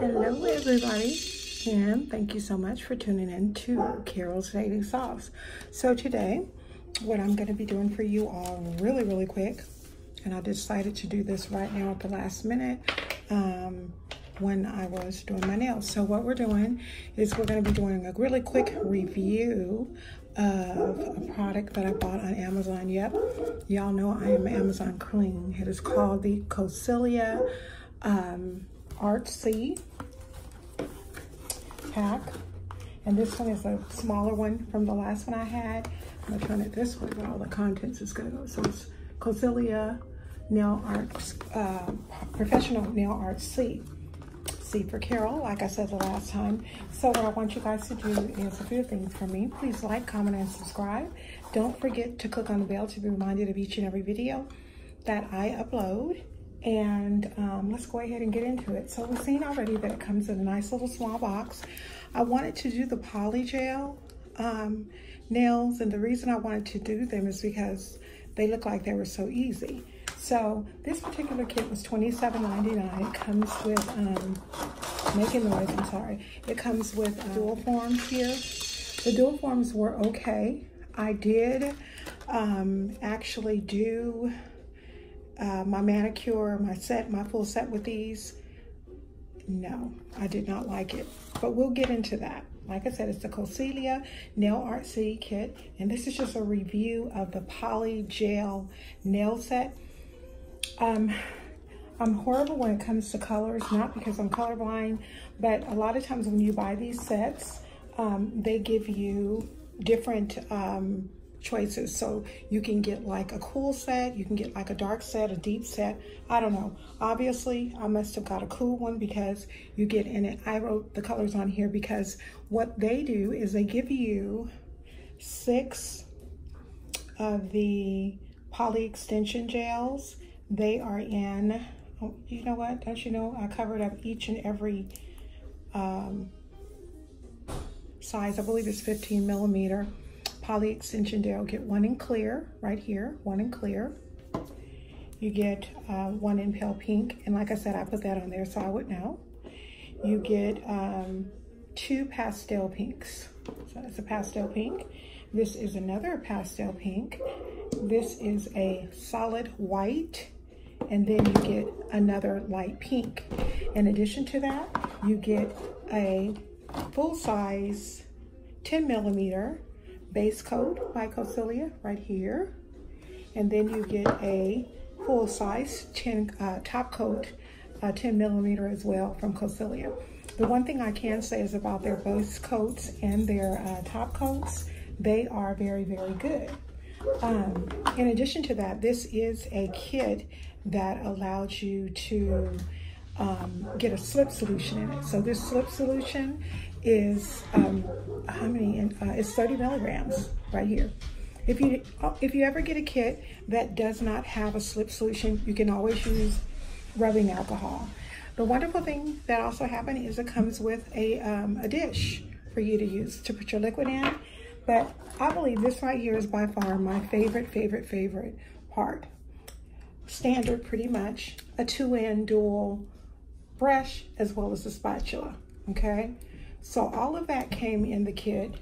Hello everybody and thank you so much for tuning in to Carol's Daily Sauce. So today what I'm going to be doing for you all really really quick and I decided to do this right now at the last minute um, when I was doing my nails. So what we're doing is we're going to be doing a really quick review of a product that I bought on Amazon. Yep, y'all know I am Amazon Clean. It is called the Coscelia um, Artsy pack. And this one is a smaller one from the last one I had. I'm gonna turn it this way where all the contents is gonna go. So it's Coscelia Nail Arts, uh, Professional Nail Art C. C for Carol, like I said the last time. So what I want you guys to do is a few things for me. Please like, comment, and subscribe. Don't forget to click on the bell to be reminded of each and every video that I upload. And um, let's go ahead and get into it. So we've seen already that it comes in a nice little small box. I wanted to do the poly gel um, nails. And the reason I wanted to do them is because they look like they were so easy. So this particular kit was $27.99. It comes with, um, making noise, I'm sorry. It comes with uh, dual forms here. The dual forms were okay. I did um, actually do uh, my manicure, my set, my full set with these. No, I did not like it, but we'll get into that. Like I said, it's the Coscelia Nail Art C kit, and this is just a review of the Poly Gel Nail Set. Um, I'm horrible when it comes to colors, not because I'm colorblind, but a lot of times when you buy these sets, um, they give you different um, choices. So you can get like a cool set, you can get like a dark set, a deep set. I don't know. Obviously, I must have got a cool one because you get in it. I wrote the colors on here because what they do is they give you six of the poly extension gels. They are in, oh, you know what, don't you know, I covered up each and every um, size. I believe it's 15 millimeter poly extension gel. Get one in clear right here, one in clear. You get uh, one in pale pink. And like I said, I put that on there so I would know. You get um, two pastel pinks. So that's a pastel pink. This is another pastel pink. This is a solid white. And then you get another light pink. In addition to that, you get a full size 10 millimeter base coat by Coscelia right here. And then you get a full size 10 uh, top coat, uh, 10 millimeter as well from Coscelia. The one thing I can say is about their base coats and their uh, top coats, they are very, very good. Um, in addition to that, this is a kit that allows you to um, get a slip solution in it. So this slip solution is um, how many? Uh, it's 30 milligrams right here. If you if you ever get a kit that does not have a slip solution, you can always use rubbing alcohol. The wonderful thing that also happened is it comes with a, um, a dish for you to use to put your liquid in. But I believe this right here is by far my favorite, favorite, favorite part. Standard pretty much, a two-in dual brush as well as a spatula, okay? So all of that came in the kit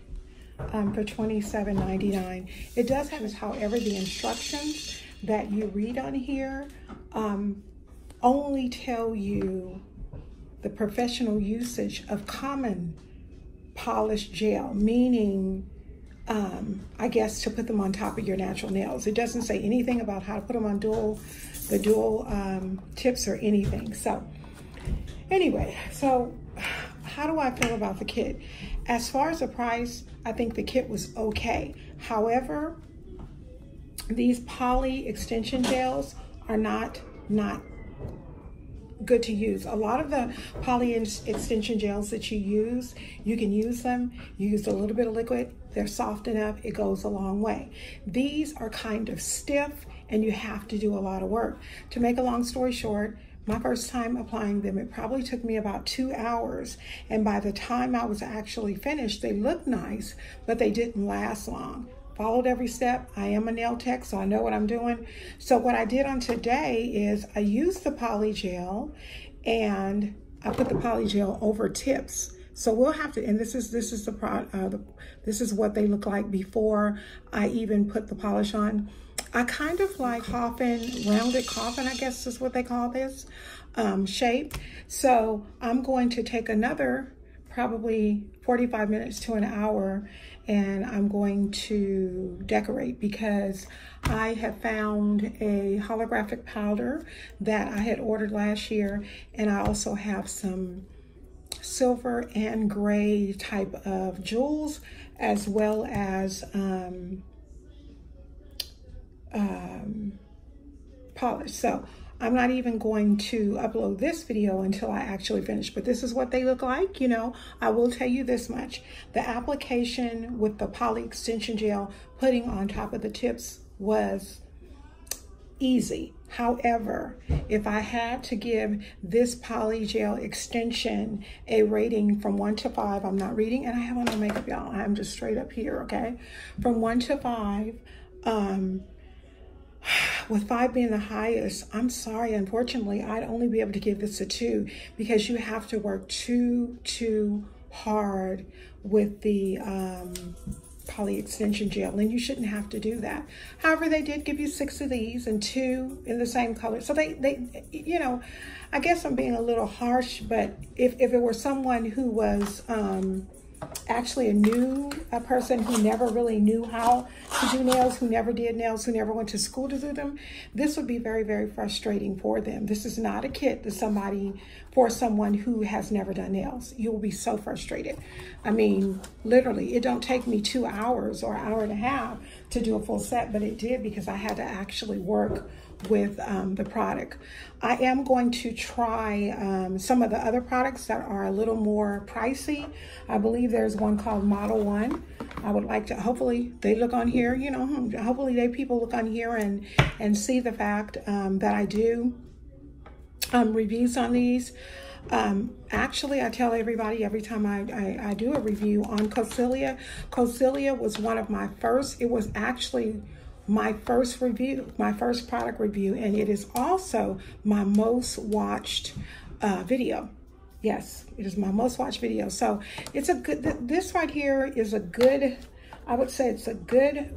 um, for $27.99. It does have, however, the instructions that you read on here um, only tell you the professional usage of common polished gel, meaning, um, I guess, to put them on top of your natural nails. It doesn't say anything about how to put them on dual, the dual um, tips or anything. So anyway, so how do I feel about the kit? As far as the price, I think the kit was okay. However, these poly extension gels are not, not good to use. A lot of the poly extension gels that you use, you can use them, you use a little bit of liquid, they're soft enough, it goes a long way. These are kind of stiff and you have to do a lot of work. To make a long story short, my first time applying them, it probably took me about two hours. And by the time I was actually finished, they looked nice, but they didn't last long. Followed every step. I am a nail tech, so I know what I'm doing. So what I did on today is I used the poly gel and I put the poly gel over tips. So we'll have to, and this is this is the pro, uh, the, this is what they look like before I even put the polish on. I kind of like coffin, rounded coffin, I guess is what they call this um, shape. So I'm going to take another probably 45 minutes to an hour and I'm going to decorate because I have found a holographic powder that I had ordered last year and I also have some silver and gray type of jewels as well as um, um, polish. So I'm not even going to upload this video until I actually finish, but this is what they look like. You know, I will tell you this much. The application with the poly extension gel putting on top of the tips was easy. However, if I had to give this poly gel extension a rating from one to five, I'm not reading and I have on my makeup, y'all. I'm just straight up here, okay? From one to five, um, with five being the highest, I'm sorry, unfortunately, I'd only be able to give this a two because you have to work too, too hard with the um, poly extension gel and you shouldn't have to do that. However, they did give you six of these and two in the same color. So they, they you know, I guess I'm being a little harsh, but if, if it were someone who was, um, actually a new a person who never really knew how to do nails, who never did nails, who never went to school to do them, this would be very, very frustrating for them. This is not a kit to somebody, for someone who has never done nails. You will be so frustrated. I mean, literally, it don't take me two hours or hour and a half to do a full set, but it did because I had to actually work with um, the product. I am going to try um, some of the other products that are a little more pricey. I believe there's one called Model One. I would like to, hopefully they look on here, you know, hopefully they people look on here and, and see the fact um, that I do um, reviews on these. Um, actually, I tell everybody every time I, I, I do a review on Coscelia. Coscelia was one of my first, it was actually my first review, my first product review, and it is also my most watched uh, video. Yes, it is my most watched video. So it's a good, this right here is a good, I would say it's a good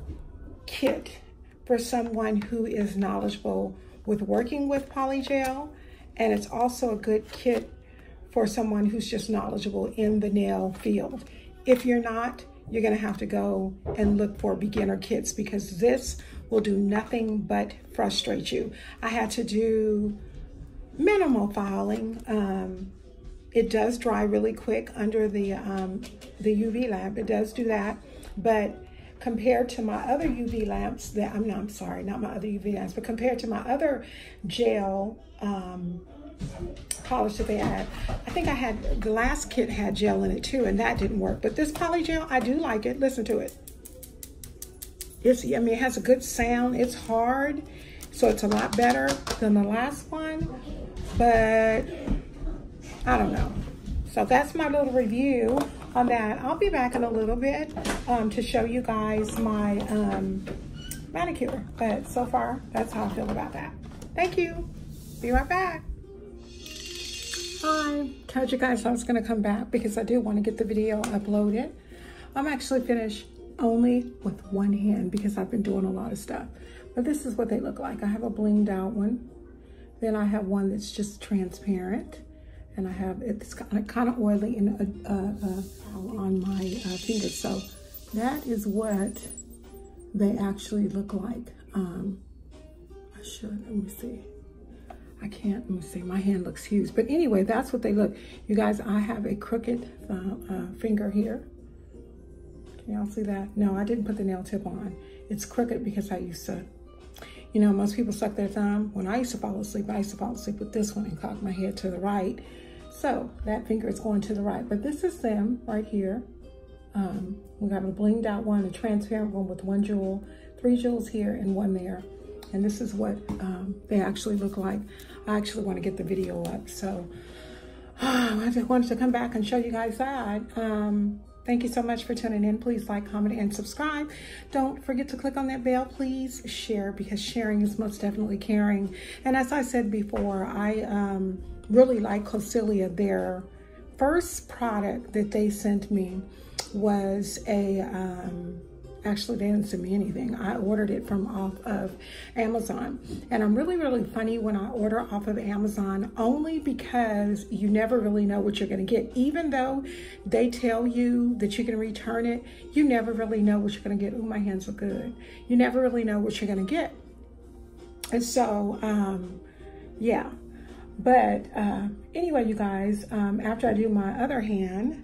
kit for someone who is knowledgeable with working with polygel. And it's also a good kit for someone who's just knowledgeable in the nail field. If you're not, you're gonna have to go and look for beginner kits because this will do nothing but frustrate you. I had to do minimal filing. Um, it does dry really quick under the, um, the UV lamp. It does do that, but compared to my other UV lamps that, I'm, not, I'm sorry, not my other UV lamps, but compared to my other gel um, polish that they had. I think I had, last kit had gel in it too, and that didn't work. But this poly gel, I do like it. Listen to it. It's, I mean, it has a good sound. It's hard, so it's a lot better than the last one. But I don't know. So that's my little review on that. I'll be back in a little bit um, to show you guys my um, manicure. But so far, that's how I feel about that. Thank you. Be right back. Hi, told you guys I was gonna come back because I do want to get the video uploaded. I'm actually finished only with one hand because I've been doing a lot of stuff. But this is what they look like. I have a blinged out one. Then I have one that's just transparent. And I have, it's kind of, kind of oily and uh, uh, on my uh, fingers. So that is what they actually look like. Um, I should, let me see. I can't, let me see, my hand looks huge. But anyway, that's what they look. You guys, I have a crooked uh, uh, finger here. Can y'all see that? No, I didn't put the nail tip on. It's crooked because I used to, you know, most people suck their thumb. When I used to fall asleep, I used to fall asleep with this one and cock my head to the right. So that finger is going to the right. But this is them right here. Um, we got a blinged out one, a transparent one with one jewel, three jewels here and one there. And this is what um, they actually look like. I actually want to get the video up. So I just wanted to come back and show you guys that. Um, Thank you so much for tuning in. Please like, comment, and subscribe. Don't forget to click on that bell. Please share because sharing is most definitely caring. And as I said before, I um, really like Coscelia. Their first product that they sent me was a um, Actually, they didn't send me anything. I ordered it from off of Amazon. And I'm really, really funny when I order off of Amazon only because you never really know what you're going to get. Even though they tell you that you can return it, you never really know what you're going to get. Oh, my hands are good. You never really know what you're going to get. And so, um, yeah. But uh, anyway, you guys, um, after I do my other hand,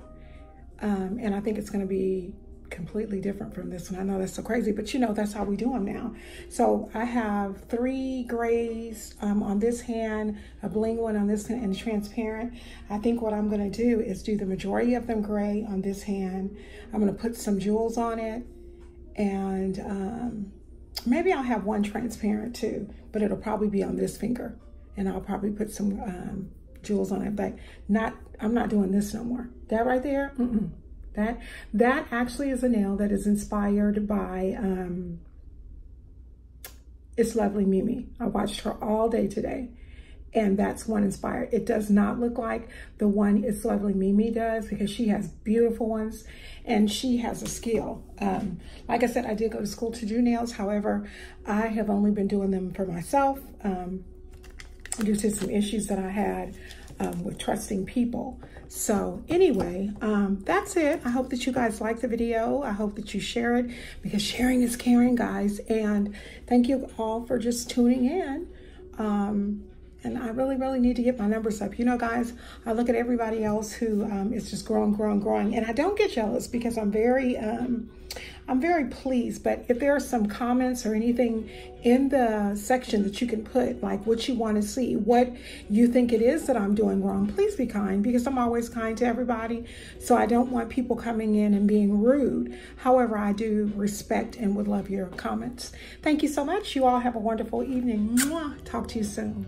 um, and I think it's going to be completely different from this one. I know that's so crazy, but you know, that's how we do them now. So I have three grays um, on this hand, a bling one on this hand, and transparent. I think what I'm gonna do is do the majority of them gray on this hand. I'm gonna put some jewels on it, and um, maybe I'll have one transparent too, but it'll probably be on this finger. And I'll probably put some um, jewels on it, but not, I'm not doing this no more. That right there, mm -mm. That, that actually is a nail that is inspired by um, It's Lovely Mimi. I watched her all day today and that's one inspired. It does not look like the one It's Lovely Mimi does because she has beautiful ones and she has a skill. Um, like I said, I did go to school to do nails. However, I have only been doing them for myself um, due to some issues that I had um, with trusting people. So anyway, um, that's it. I hope that you guys like the video. I hope that you share it because sharing is caring, guys. And thank you all for just tuning in. Um, and I really, really need to get my numbers up. You know, guys, I look at everybody else who um, is just growing, growing, growing. And I don't get jealous because I'm very, um, I'm very pleased. But if there are some comments or anything in the section that you can put, like what you want to see, what you think it is that I'm doing wrong, please be kind because I'm always kind to everybody. So I don't want people coming in and being rude. However, I do respect and would love your comments. Thank you so much. You all have a wonderful evening. Mwah. Talk to you soon.